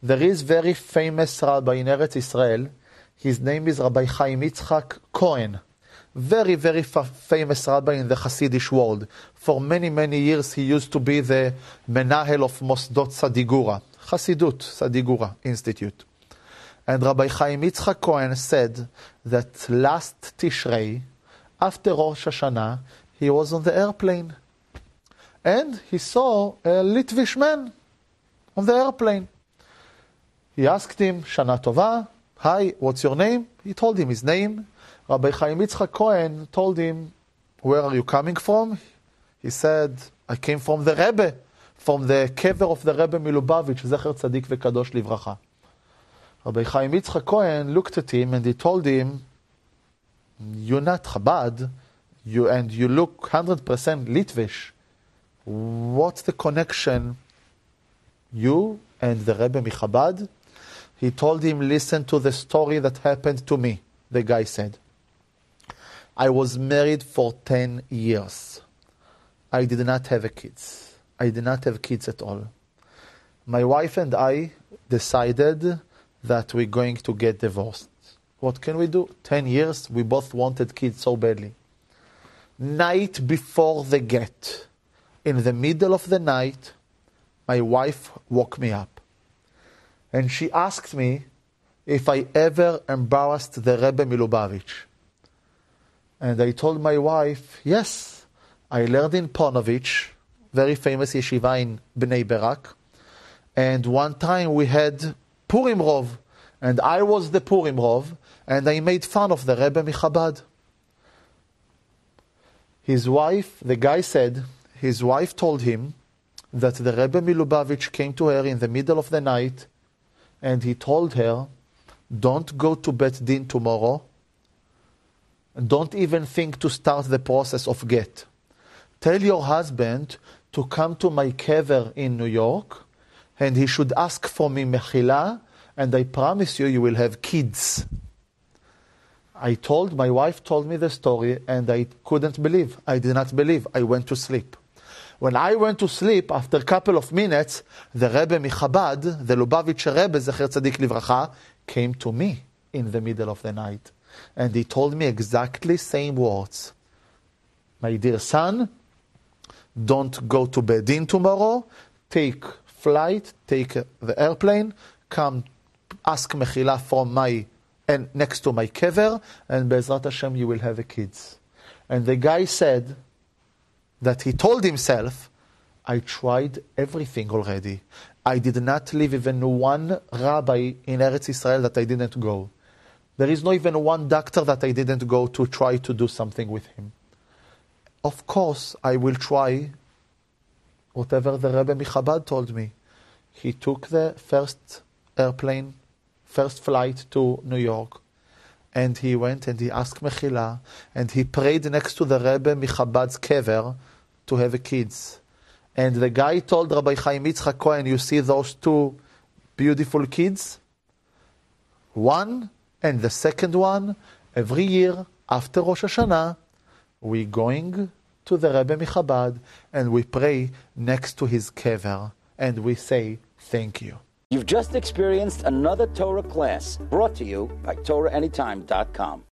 There is very famous rabbi in Eretz Israel. His name is Rabbi Chaim Yitzchak Cohen. Very, very fa- famous rabbi in the Hasidic world. For many, many years, he used to be the menahel of Mosdot Sadigura, Hasidut Sadigura Institute. And Rabbi Chaim Yitzchak Cohen said that last Tishrei, after Rosh Hashanah, he was on the airplane. And he saw a Litvish man on the airplane. He asked him, Shana Tova, hi, what's your name? He told him his name. Rabbi Chaim Yitzchak Cohen told him, where are you coming from? He said, I came from the Rebbe, from the kever of the Rebbe Milubavitch, Zecher Tzadik Vekadosh Livracha. Rabbi Chaim Yitzchak Cohen looked at him and he told him, you're not Chabad, you, and you look 100% Litvish. What's the connection, you and the Rebbe Michabad? He told him, listen to the story that happened to me, the guy said. I was married for 10 years. I did not have kids. I did not have kids at all. My wife and I decided that we're going to get divorced. What can we do? 10 years, we both wanted kids so badly. Night before the get, in the middle of the night, my wife woke me up. And she asked me if I ever embarrassed the Rebbe Milubavitch. And I told my wife, yes, I learned in Ponovich, very famous yeshiva in Bnei Brak. And one time we had Purim Rov, and I was the Purim Rov, and I made fun of the Rebbe Michabad. His wife, the guy said, his wife told him that the Rebbe Milubavitch came to her in the middle of the night, and he told her, don't go to Bet Din tomorrow, don't even think to start the process of get. Tell your husband to come to my kever in New York, and he should ask for me mechila, and I promise you, you will have kids. I told, my wife told me the story, and I couldn't believe. I did not believe. I went to sleep. When I went to sleep, after a couple of minutes, the Rebbe Michabad, the Lubavitch Rebbe, Zecher Tzadik Livracha, came to me in the middle of the night. And he told me exactly same words. My dear son, don't go to Bet Din tomorrow. Take flight, take the airplane, come ask mechila from my and next to my kever, and Bezrat Hashem you will have a kids. And the guy said that he told himself, I tried everything already. I did not leave even one rabbi in Eretz Israel that I didn't go. There is not even one doctor that I didn't go to try to do something with him. Of course, I will try whatever the Rebbe Michabad told me. He took the first airplane, first flight to New York, and he went and he asked Mechila, and he prayed next to the Rebbe Michabad's kever to have kids. And the guy told Rabbi Chaim Yitzchak Cohen, you see those two beautiful kids? One and the second one, every year after Rosh Hashanah, we going to the Rebbe Michabad and we pray next to his kever and we say thank you. You've just experienced another Torah class brought to you by TorahAnytime.com.